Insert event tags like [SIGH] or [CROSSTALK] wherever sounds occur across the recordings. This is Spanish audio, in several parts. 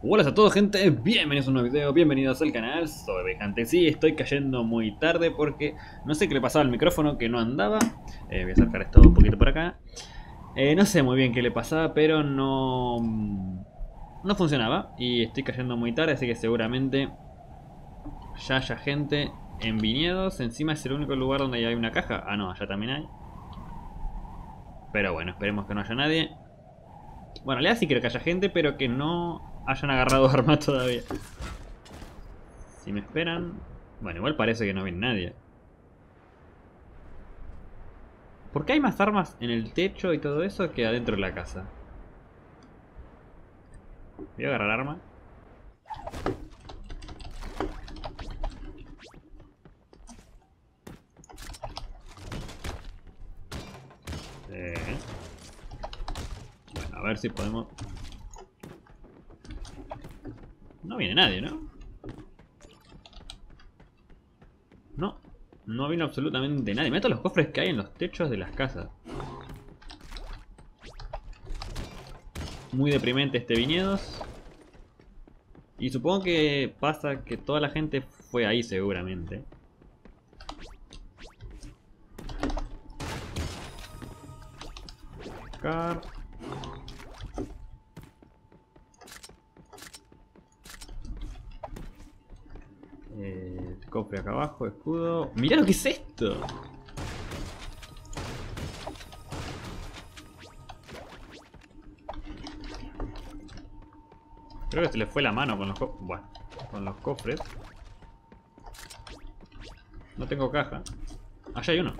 Hola a todos gente, bienvenidos a un nuevo video, bienvenidos al canal, soy Vejante. Sí, estoy cayendo muy tarde porque no sé qué le pasaba al micrófono que no andaba. Eh, voy a sacar esto un poquito por acá. Eh, no sé muy bien qué le pasaba, pero no, no funcionaba. Y estoy cayendo muy tarde, así que seguramente ya haya gente en viñedos. Encima es el único lugar donde hay una caja. Ah, no, allá también hay. Pero bueno, esperemos que no haya nadie. Bueno, en realidad sí quiero que haya gente, pero que no hayan agarrado [LAUGHS] armas todavía. Si me esperan... Bueno, igual parece que no viene nadie. ¿Por qué hay más armas en el techo y todo eso que adentro de la casa? Voy a agarrar arma. Eh. Bueno, a ver si podemos no viene nadie, ¿no? No, no vino absolutamente nadie. Todos los cofres que hay en los techos de las casas. Muy deprimente este viñedos. Y supongo que pasa que toda la gente fue ahí seguramente. Car. Cofre abajo, escudo. ¡Mirá lo que es esto! Creo que se le fue la mano con los cofres. Bueno, con los cofres. No tengo caja. Allá hay uno.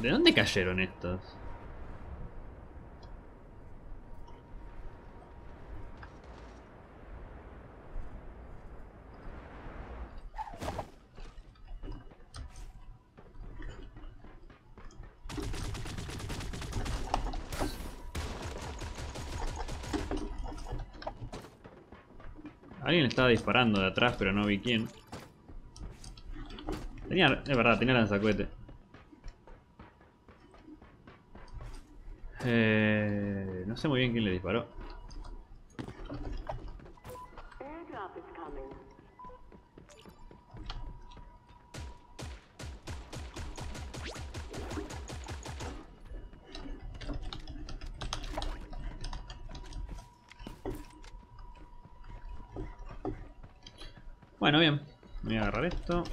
¿De dónde cayeron estos? Alguien estaba disparando de atrás, pero no vi quién. Tenía, es verdad, tenía lanzacuete. Eh, no sé muy bien quién le disparó. Bueno, bien. Voy a agarrar esto.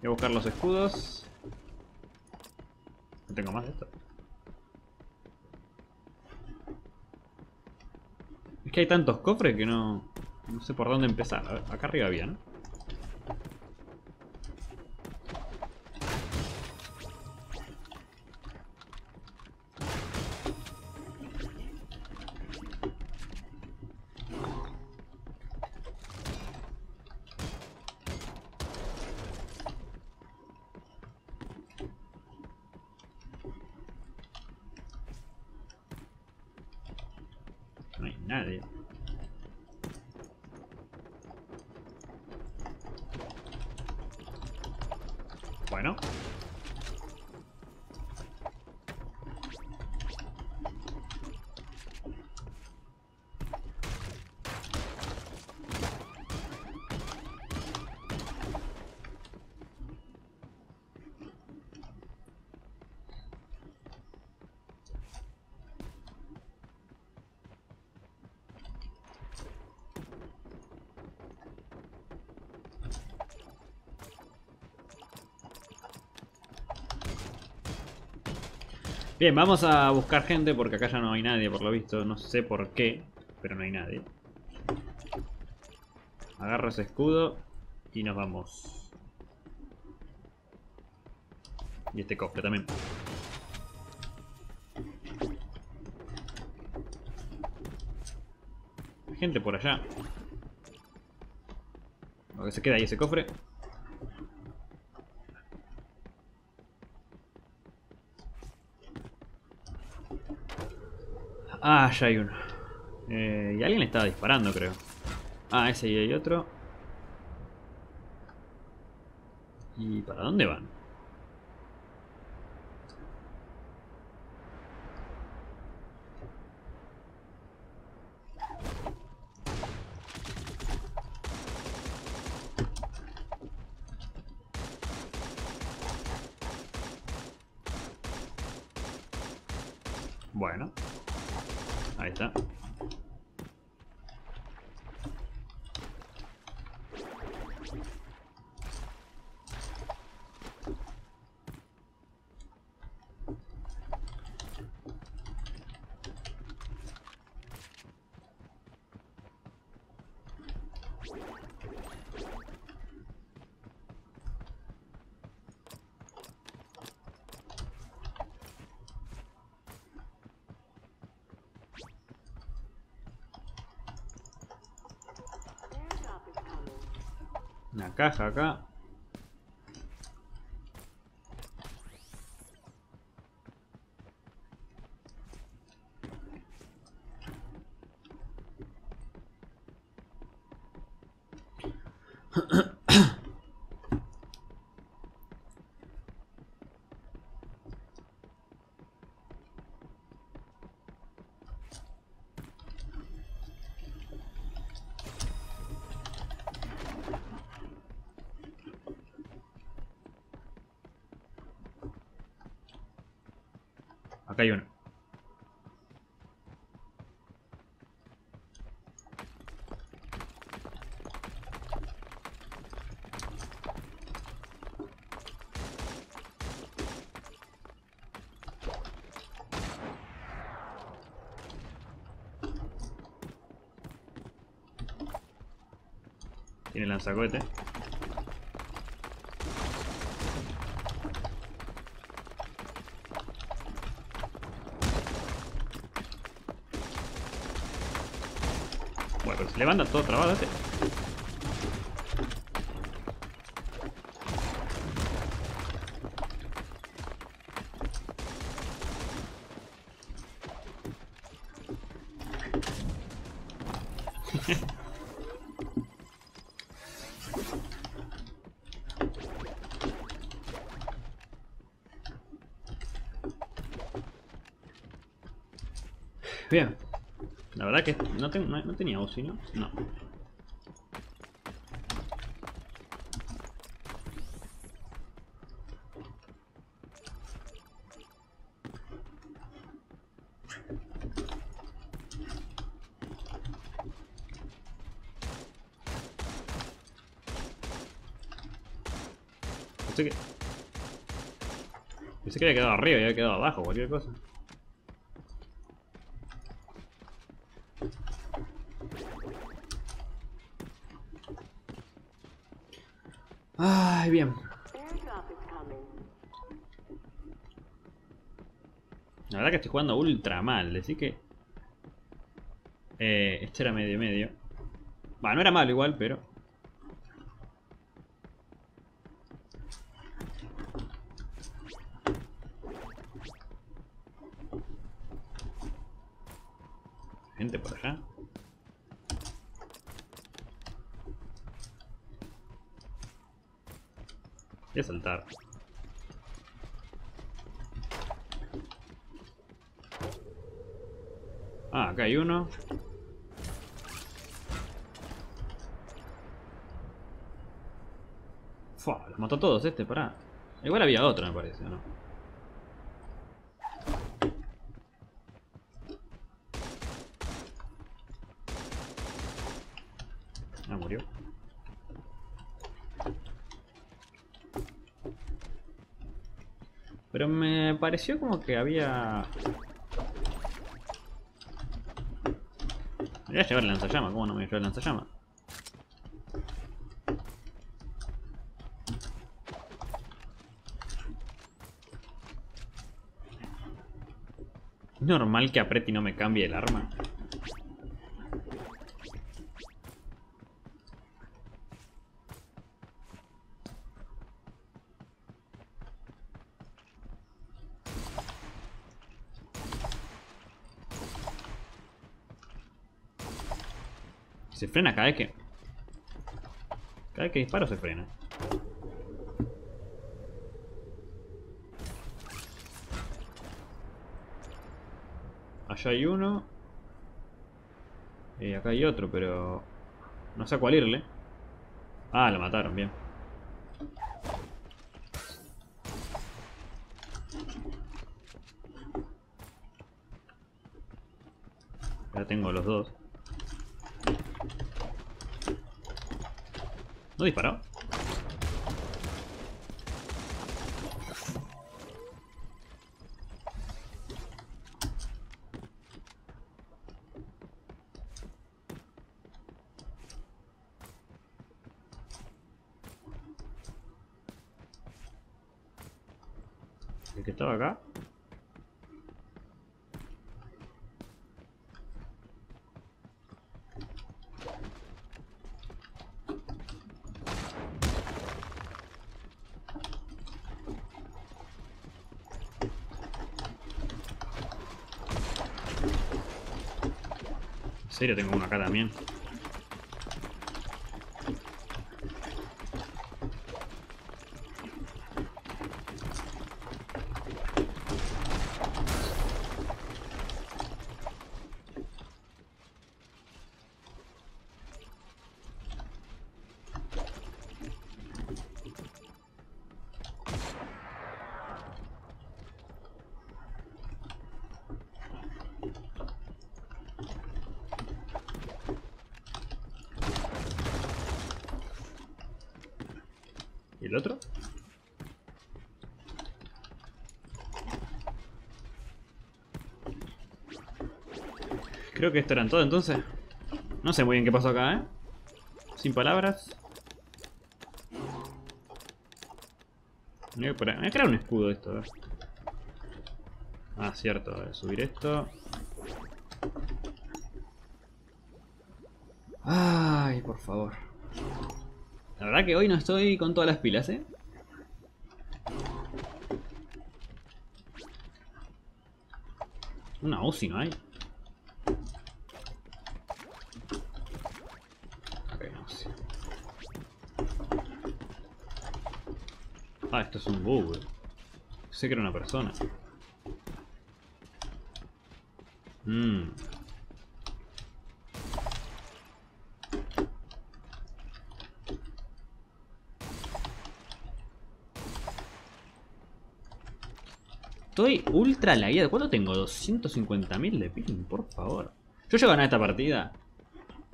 Voy a buscar los escudos. No tengo más de esto. Es que hay tantos cofres que no... No sé por dónde empezar. A ver, acá arriba había, ¿no? Nadie. Bueno. Bien, vamos a buscar gente porque acá ya no hay nadie por lo visto. No sé por qué, pero no hay nadie. Agarro ese escudo. Y nos vamos. Y este cofre también. Hay gente por allá. Lo que se queda ahí ese cofre. Ah, ya hay uno. Eh, y alguien le estaba disparando, creo. Ah, ese y hay otro. ¿Y para dónde van? Bueno. Ahí está. Una caja acá. Acá hay uno. Tiene lanzacohete. Bueno, pero se levanta todo trabado este. Bien. La verdad que no, ten- no, no tenía ¿no? No. Pensé que... Pensé que había quedado arriba y había quedado abajo, cualquier cosa. Ay, bien. Airdrop is coming. La verdad que estoy jugando ultra mal, así que... Eh, este era medio medio. Va, no era malo igual, pero... Gente por allá. Voy a saltar. Ah, acá hay uno. Fua, los mató todos este, pará. Igual había otro, me parece, ¿o ¿no? Ah, murió. Pero me pareció como que había... voy a llevar el lanzallama, ¿cómo no me voy llevar el lanzallama? ¿Es normal que apriete y no me cambie el arma? Se frena cada vez que... Cada vez que disparo se frena. Allá hay uno. Y acá hay otro, pero... No sé cuál irle. Ah, lo mataron, bien. Ya tengo los dos. ¿No disparó? ¿El que estaba acá? Serio, tengo uno acá también. ¿Y el otro? Creo que esto eran todo entonces. No sé muy bien qué pasó acá, ¿eh? Sin palabras. Voy a crear un escudo esto, a ver. Ah, cierto, a subir esto. Ay, por favor. La verdad que hoy no estoy con todas las pilas, ¿eh? Una UCI no hay. Ah, esto es un bug. Sé que era una persona. Mmm. Estoy ultra lagueado. ¿Cuánto tengo? 250.000 de ping, por favor. Yo llego a ganar esta partida.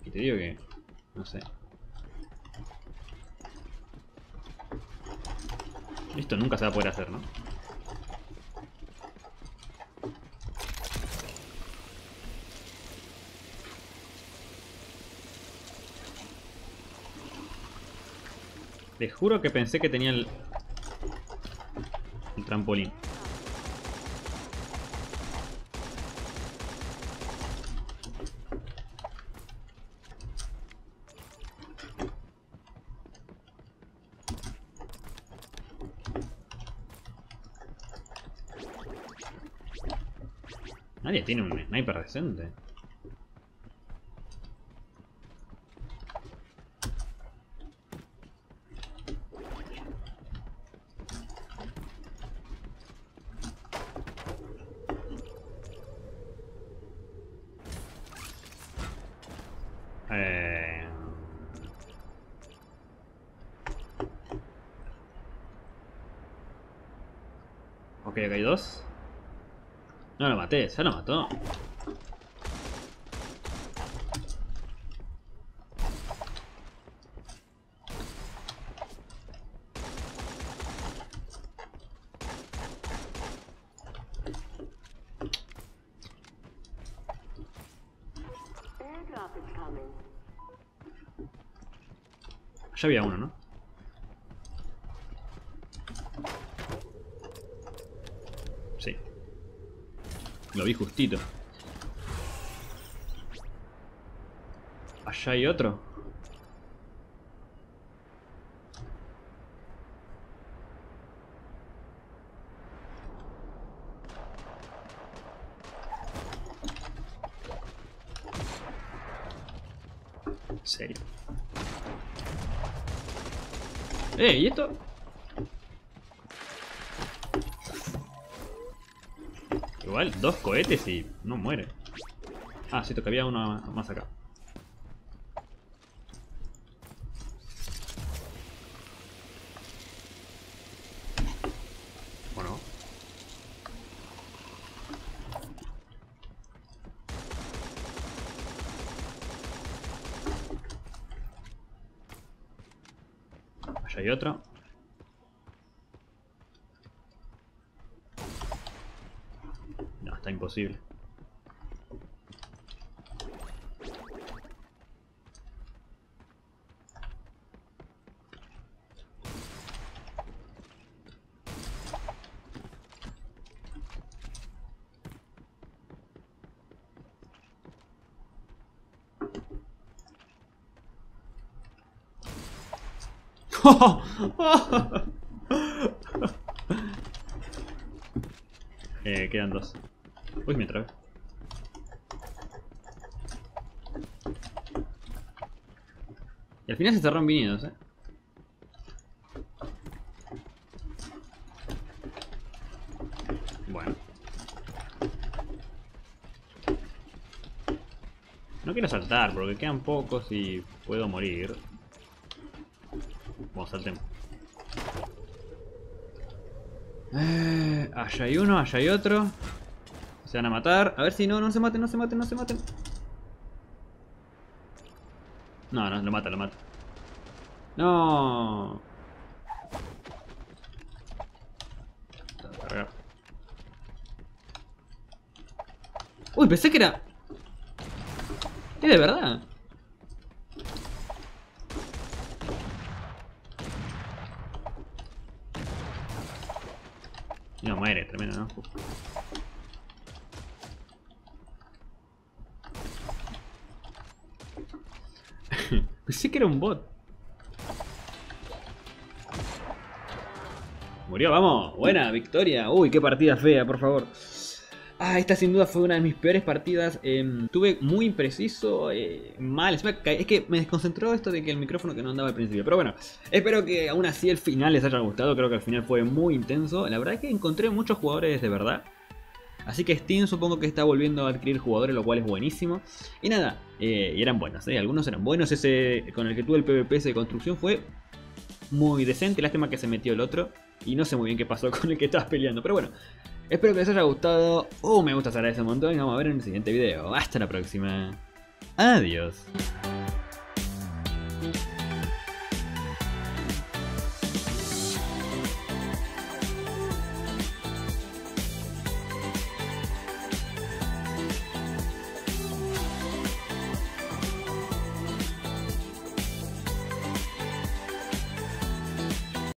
Y te digo que... No sé. Esto nunca se va a poder hacer, ¿no? Te juro que pensé que tenía el... El trampolín. Nadie tiene un sniper decente. Eh... Ok, acá hay dos. Maté, se lo mató. Ya había uno, ¿no? Sí. Lo vi justito. Allá hay otro. ¿En serio? ¡Eh! ¿Y esto? Igual, dos cohetes y no muere. Ah, sí, que había uno más acá. Bueno. Allá hay otro. Imposible. [LAUGHS] eh, quedan dos. Uy, me trabé. Y al final se cerraron vinidos, eh. Bueno. No quiero saltar porque quedan pocos y puedo morir. Vamos, saltemos. Eh, allá hay uno, allá hay otro. Se van a matar. A ver si no, no se maten, no se maten, no se maten. No, no, lo mata, lo mata. No. Uy, pensé que era... Es de verdad. Y no muere, tremendo, ¿no? Pensé que era un bot. Murió, vamos. Buena, victoria. Uy, qué partida fea, por favor. Ah, esta sin duda fue una de mis peores partidas. Eh, tuve muy impreciso, eh, mal. Es que me desconcentró esto de que el micrófono que no andaba al principio. Pero bueno, espero que aún así el final les haya gustado. Creo que el final fue muy intenso. La verdad es que encontré muchos jugadores de verdad. Así que Steam supongo que está volviendo a adquirir jugadores, lo cual es buenísimo. Y nada, eh, eran buenos, ¿eh? algunos eran buenos. Ese con el que tuve el PvP de construcción fue muy decente. Lástima que se metió el otro. Y no sé muy bien qué pasó [LAUGHS] con el que estabas peleando. Pero bueno, espero que les haya gustado. Uh, me gusta, se agradece un montón. Y vamos a ver en el siguiente video. Hasta la próxima. Adiós.